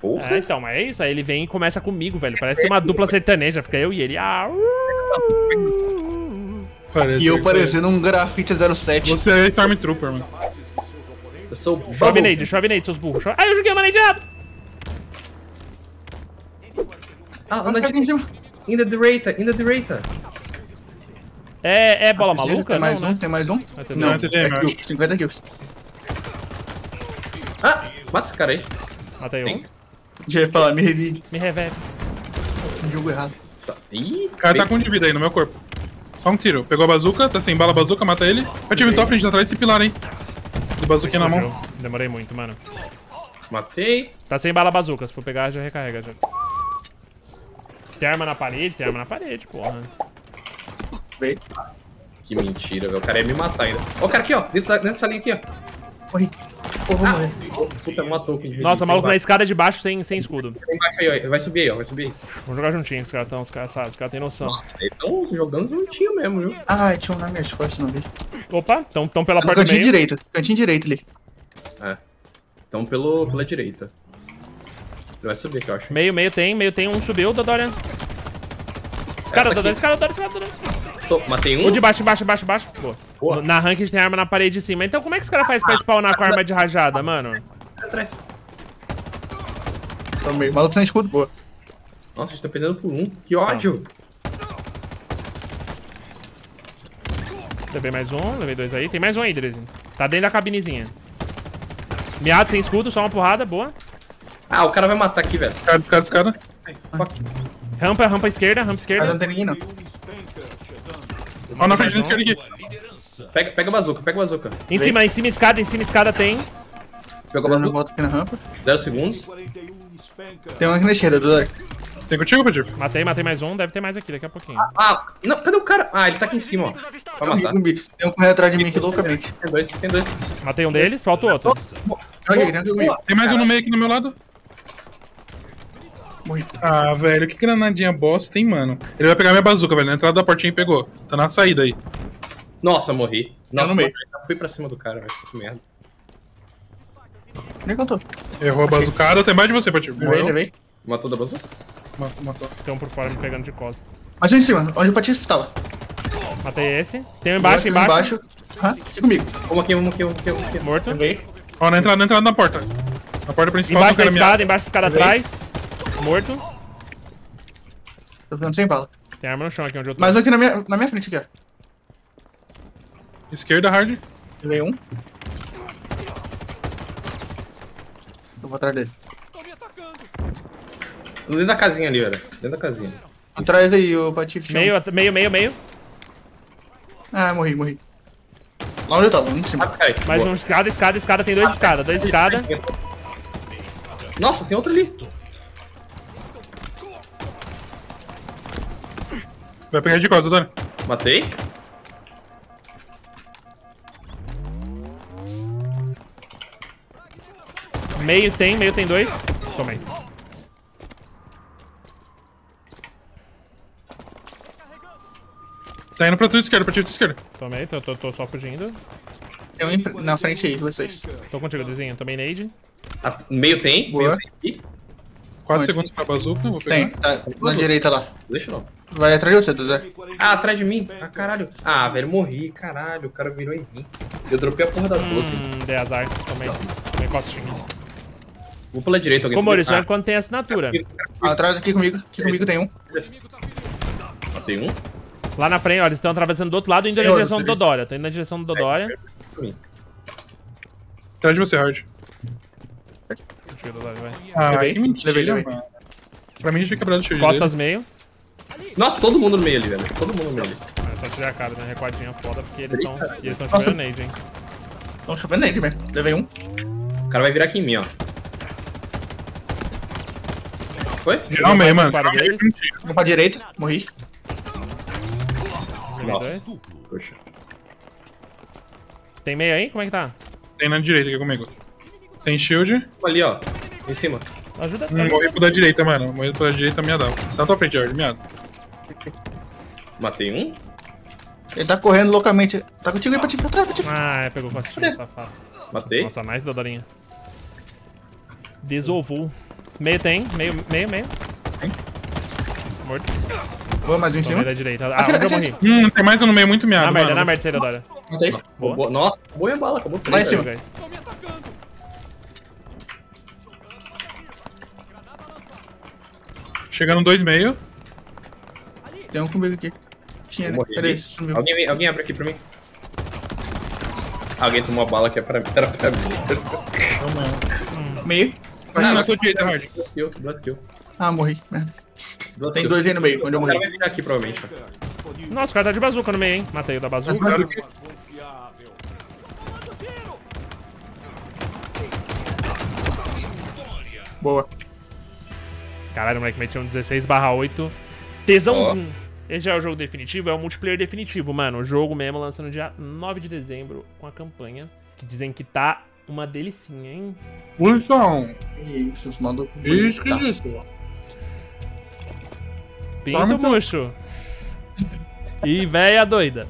Porra. É, então, mas é isso. Aí ele vem e começa comigo, velho. Parece uma dupla sertaneja. Fica eu e ele. Ah, uh. Parece, E eu parecendo um grafite 07. Você é Stormtrooper, mano. Eu sou o Chove nade, chove nade, seus burros. Chove... Ah, eu joguei uma nade errado. Ah, Anda anda aqui em cima. In the direita, in the direita. É, é bola Tem maluca? mais não, um, né? tem mais um. Ter Não, é eu kill, acho. 50 kills. Ah, mata esse cara aí. Matei um. Tem. Já ia falar, me revive. Me reveve. Jogo errado. Ih, O cara tá com um de vida aí no meu corpo. Só um tiro. Pegou a bazuca, tá sem bala a bazuca, mata ele. Ativo em tua frente, atrás desse pilar, hein. De bazuquinha na mão. Demorei muito, mano. Matei. Tá sem bala bazuca. Se for pegar, já recarrega. Já. Tem arma na parede? Tem arma na parede, porra. Que mentira, velho. O cara ia me matar ainda. Ó, o cara aqui, ó. Dentro, da- dentro dessa linha aqui, ó. Morri. Pô, vou morrer. Puta, matou. que Nossa, maluco na escada de baixo sem, sem escudo. Vai subir aí, ó. Vai subir aí. Vamos jogar juntinho, os caras tão, os caras sabem, os caras têm noção. Eles estão jogando juntinho mesmo, viu? Ah, tinha um nas minhas costas, não vi. Opa, tão, tão pela porta cantinho meio. direito. Cantinho direito ali. É. Então pelo, pela direita. Ele vai subir aqui, eu acho. Meio, meio tem, meio tem. Um subiu, Dodorian. Esse cara, tá Dodorian, aqui. esse cara, Dodorian, esse cara, Dodorian. Tô- matei um. O de baixo, embaixo, embaixo, embaixo. Boa. Boa. Na ranked tem arma na parede de cima. Então como é que os caras fazem pra spawnar com arma de rajada, mano? atrás. Tomei. Maluco sem escudo, boa. Nossa, a gente tá perdendo por um. Que ódio. Levei mais um, levei dois aí. Tem mais um aí, Drezinho. Tá dentro da cabinezinha. Miado sem escudo, só uma porrada, boa. Ah, o cara vai matar aqui, velho. Cara, escada, escada. Ai, fuck. Rampa, rampa esquerda, rampa esquerda. não tem ninguém, não. Ó, na frente da esquerda aqui. Pega, pega a bazuca, pega a bazuca. Em cima, em cima escada, em cima escada tem. Pegou a bazuca. volto aqui na rampa. Zero segundos. Tem um aqui na esquerda, Dodori. Tem contigo, Patife? Matei, matei mais um, deve ter mais aqui daqui a pouquinho. Ah, não, cadê o cara? Ah, ele tá aqui em cima, ó. Vai matar. Tem um correndo atrás de mim aqui loucamente. Tem dois, tem dois. Matei um deles, falta o outro. Tem mais um no meio aqui do meu lado. Morri. Ah, velho, que granadinha bosta, hein, mano. Ele vai pegar minha bazuca, velho. Na entrada da portinha e pegou. Tá na saída aí. Nossa, morri. Nossa, no meio. eu fui pra cima do cara, velho. Que merda. Nem contou. Errou a bazucada. Tem mais de você, Patife. Levei, levei. Matou da bazuca? Matou, matou. Tem um por fora me pegando de costas. Mais um em cima, onde o Patife tava. Matei esse. Tem um embaixo, Outro embaixo. Hã? Aqui comigo. Vamos aqui, vamos aqui, vamos aqui, vamos aqui. Morto. Levei. Ó, na entrada, na entrada da porta. Na porta principal Embaixo da tem cara escada, embaixo da escada atrás. Morto. Tô ficando sem bala. Tem arma no chão aqui onde eu tô. Mais um aqui na minha, na minha frente, aqui, ó. Esquerda, hard. Levei um. Eu vou atrás dele. Dentro da casinha ali, velho. Dentro da casinha. Atrás aí, o Patife. Meio, at- meio, meio, meio. Ah, morri, morri. Lá onde eu tava, em cima. Ah, cai. Mais Boa. um escada, escada, escada. Tem dois escada, dois escada. Nossa, tem outro ali. Vai pegar de costas, Dani. Matei. Meio tem, meio tem dois. Tomei. Tá indo pra tua esquerda, pra tua esquerda. Tomei, tô, tô, tô só fugindo. Tem um na frente aí, vocês. Tô contigo, Dezinho. Tomei nade. Ah, meio tem. Boa. Meio tem aqui. 4 Onde? segundos pra bazuca, vou pegar. Tem, tá na direita lá. Deixa não. Vai atrás de você, Dodori. Ah, atrás de mim. Ah, caralho. Ah, velho, morri. Caralho, o cara virou em mim. Eu dropei a porra da doce. Hum, dei azar. Tomei. Tomei costinha. Vou pela direita, alguém. Ô, Maurício, ah, olha quando tem assinatura. Ah, atrás aqui comigo. Aqui comigo tem um. Matei um. Lá na frente, ó, eles estão atravessando do outro lado e indo na Tem direção do Dodória. Tô indo na direção do Dodória. Atrás de você, hard. Tira o Dodória, vai. Ah, Levei, que mentira, levei, levei. mano. Pra mim, já tinha quebrado o shield Costas dele. meio. Nossa, todo mundo no meio ali, velho. Todo mundo no meio ali. É só tirar a cara, né? Recuadinha foda, porque eles estão eles tão jogando nade, hein. Tão chovendo nele, velho. Levei um. O cara vai virar aqui em mim, ó. Foi? Geral meio, mano. Um pra direita. Morri. Nossa. Poxa. Tem meio aí? Como é que tá? Tem na direita aqui comigo. Sem shield. Ali, ó. Em cima. Ajuda. Hum, morri pro da direita, mano. Morri pro da direita, me dá. Tá na tua frente, hard, miado. Matei um. Ele tá correndo loucamente. Tá contigo aí, Patife. Atrás, Patife. Ah, é, pegou costinha, safado. Matei. Nossa, nice, Dodorinha. Desovou. Meio tem, meio, meio, meio. Tem? Morto. Boa, mais um em cima. da direita. Ah, Aqui, onde eu aqui. morri? Hum, tem mais um no meio muito miado, Na merda, mano. na merda, você Dora. Matei. Boa. Boa- Nossa, boa a bala, acabou Lá em cima. Chegando dois meio. Tem um comigo aqui. Tinha, né? morri sumiu. Alguém, alguém abre aqui pra mim. Alguém tomou a bala que é pra mim. Era pra mim. Meio. Vai, vai. na tua direita, Hard. Duas kills, duas kills. Ah, morri. Merda. Duas Tem kills. dois aí no meio, onde eu O cara morri. vai vir aqui, provavelmente. Nossa, o cara tá de bazuca no meio, hein? Matei o da bazuca. Cuidado que- Boa. Caralho, o moleque meteu um 16 barra 8. Tesãozinho. Esse já é o jogo definitivo, é o multiplayer definitivo, mano. O jogo mesmo lança no dia 9 de dezembro com a campanha. Que dizem que tá uma delicinha, hein? Esses malucos. Isso que bonitaços. isso. Pinto Toma, então. murcho. E véia doida.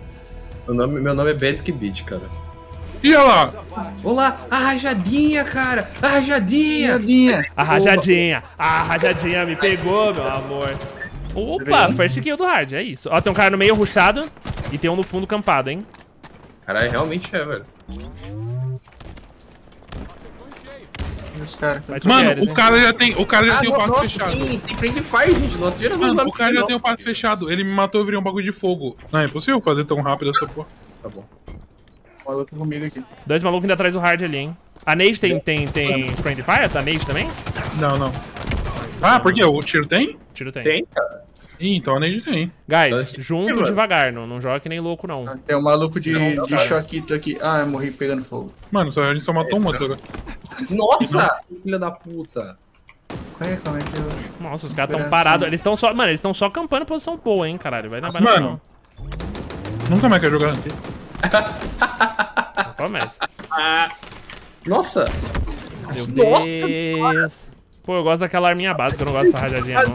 Meu nome, meu nome é Basic Beat, cara. E olha lá. Olá, a rajadinha, cara! A rajadinha! Piadinha. A rajadinha. A rajadinha me pegou, meu amor. Opa, first kill do hard, é isso. Ó, tem um cara no meio rushado e tem um no fundo campado, hein? Caralho, realmente é, velho. Vai to Mano, o cara já tem, o cara já Ah, tem o passo nossa, fechado. tem, tem Friendly Fire, gente. Nossa, vira Mano, o cara já tem o passo fechado. Ele me matou e virou um bagulho de fogo. Não, é impossível fazer tão rápido essa porra. Tá bom. Maluco comigo aqui. Dois malucos ainda atrás do hard ali, hein? A Nade tem, tem, tem Friendly Fire? Tá Nade também? Não, não. Ah, por quê? O tiro tem? Tiro tem. Tem, cara. Ih, então a Nade tem. Guys, Tem, junto devagar, não, não joga que nem louco, não. Tem um maluco de, Não, de choquito aqui. Ah, eu morri pegando fogo. Mano, só, a gente só matou um outro agora. Nossa! Filha da puta. Como é que eu. Nossa, os caras tão parados. Eles estão só. Mano, eles estão só campando posição boa, hein, caralho. Vai na barra Mano. Nunca mais quer jogar aqui. Começa. Nossa! Meu Nossa, Deus. Pô, eu gosto daquela arminha básica, eu não gosto dessa rajadinha, não.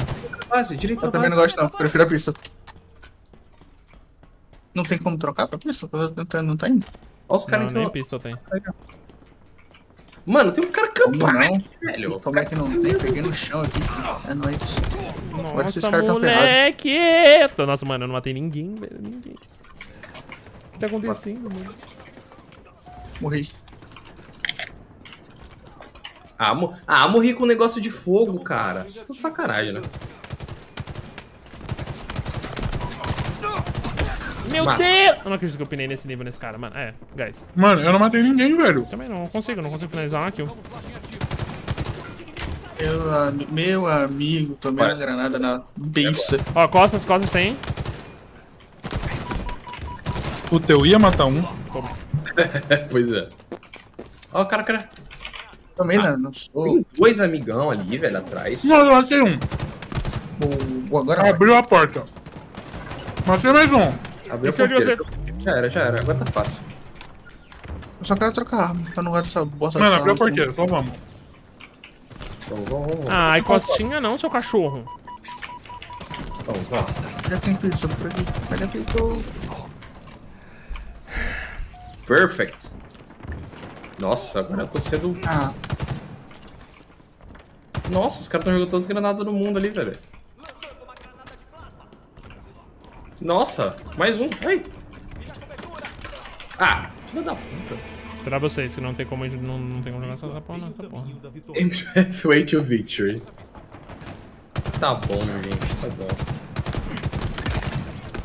Base, direita Eu também não gosto, não. Prefiro a pista. Não tem como trocar pra pista? Entrando, não tá indo. Olha os caras Não, nem entrando. pistol tem. Mano, tem um cara Como campado, não? velho. Como é que não tem? Peguei no chão aqui. É. Agora esses Nossa, caras tão ferrados. moleque! Tô- Nossa, mano, eu não matei ninguém, velho. Ninguém. O que tá acontecendo, mano? Morri. Ah, mo- ah, morri com um negócio de fogo, cara. Vocês estão de sacanagem, né? Meu Mata. Deus! Eu não acredito que eu pinei nesse nível nesse cara, mano. É, guys. Mano, eu não matei ninguém, velho. Também não consigo, não consigo finalizar uma kill. Meu, ami- meu amigo, tomei Vai. uma granada na beiça. Ó, costas, costas tem. Puta, eu ia matar um. pois é. Ó, o cara, cara. Tomei na, no sou. Tem dois amigão ali, velho, atrás. Não, eu matei um. Boa, agora vai. Abriu a porta. Matei mais um. Abriu a Esse porteira. Já era, já era. Agora tá fácil. Eu só quero trocar arma. Eu não gosto dessa bosta Mano, abriu a arma. porteira, só vamos. Vamos, vamos, vamos. Ai, costinha não, seu cachorro. Vamos, vamos. Já tem pista por aqui. Cadê a pista? Perfect. Nossa, agora eu tô sendo. Ah, Nossa, os caras estão jogando todas as granadas do mundo ali, velho. Nossa, mais um. Ai. Ah, filha da puta. Esperar vocês, que não tem como, não, não tem como jogar essa porra, não, essa porra. MF Way to Victory. Tá bom, gente, tá bom.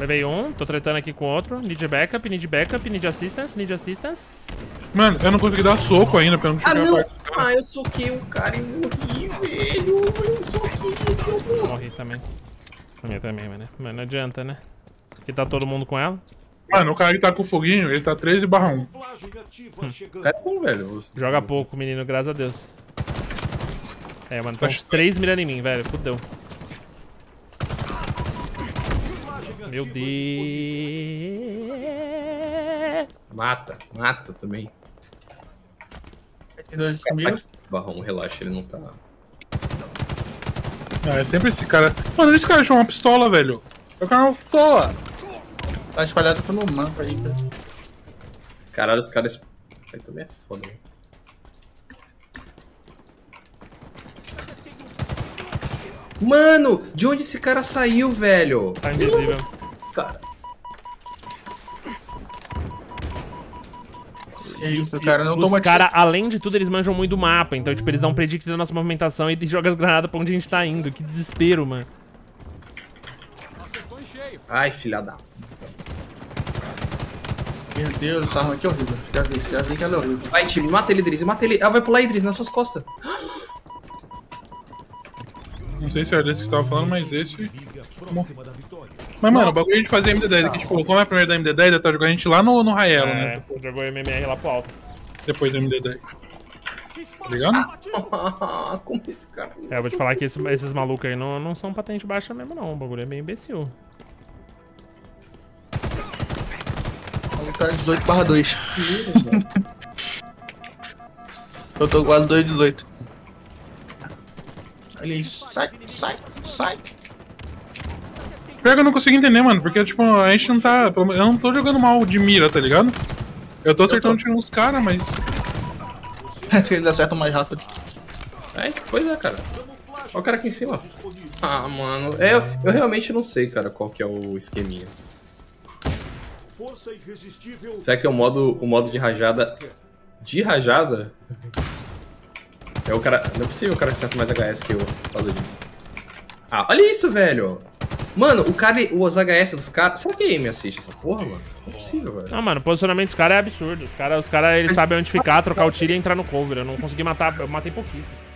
Levei um, tô tretando aqui com outro. Need backup, need backup, need assistance, need assistance. Mano, eu não consegui dar soco ainda, porque eu não Ah, cheguei a não! parte. Ah, eu soquei o cara e morri, velho. Eu soquei, Morri também. A minha também, mano. Mas não adianta, né? Aqui tá todo mundo com ela. Mano, o cara que tá com foguinho, ele tá 13 barra 1. O cara é bom, velho. Joga pouco, menino, graças a Deus. É, mano, tem uns três mirando em mim, velho. Fudeu. Meu Deus. Mata, mata também. comigo. Barrão, relaxa, ele não tá. Ah, é sempre esse cara. Mano, esse cara achou uma pistola, velho. Eu quero uma pistola. Tá espalhado pelo mapa aí, cara. Caralho, os caras. Aí também é foda, né? Mano, de onde esse cara saiu, velho? Tá invisível. Cara. É isso, cara. Não Os caras, além de tudo, eles manjam muito do mapa. Então, tipo, eles dão predict da nossa movimentação e jogam as granadas pra onde a gente tá indo. Que desespero, mano. Ai, filha da. Meu Deus, essa arma aqui é horrível. Já vi, já vi que ela é horrível. Vai, time, mata ele, Idris. Mata ele. Ah, vai pular, Idris, nas suas costas. Não sei se era desse que eu tava falando, mas esse. Mas, mano, o bagulho de fazer MD10 aqui, tipo, como é a primeira da MD10, eu tava jogando a gente lá no, no Raelo, né? É, jogou MMR lá pro alto. Depois do MD10. Tá ligado? Como esse cara. É, eu vou te falar que esse- esses malucos aí não, não são patente baixa mesmo, não. O bagulho é meio imbecil. Tá 18 barra 2. Eu tô quase 2 18. Ali, sai, sai, sai. Pior que eu não consigo entender, mano, porque, tipo, a gente não tá. Eu não tô jogando mal de mira, tá ligado? Eu tô acertando tiro nos caras, mas. Que eles acertam mais rápido. É, pois é, cara. Olha o cara aqui em cima. Ah, mano. É, eu, eu realmente não sei, cara, qual que é o esqueminha. Força irresistível. Será que é o modo, o modo de rajada. De rajada? É o cara. Não é possível o cara acerta mais HS que eu por causa disso. Ah, olha isso, velho! Mano, o cara. Os HS dos caras. Será que ele me assiste essa porra, mano? Não é possível, velho. Não, mano, o posicionamento dos caras é absurdo. Os caras, os cara, eles sabem onde ficar, trocar o tiro e entrar no cover. Eu não consegui matar, eu matei pouquíssimo.